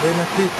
Benefit